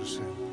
I'm just.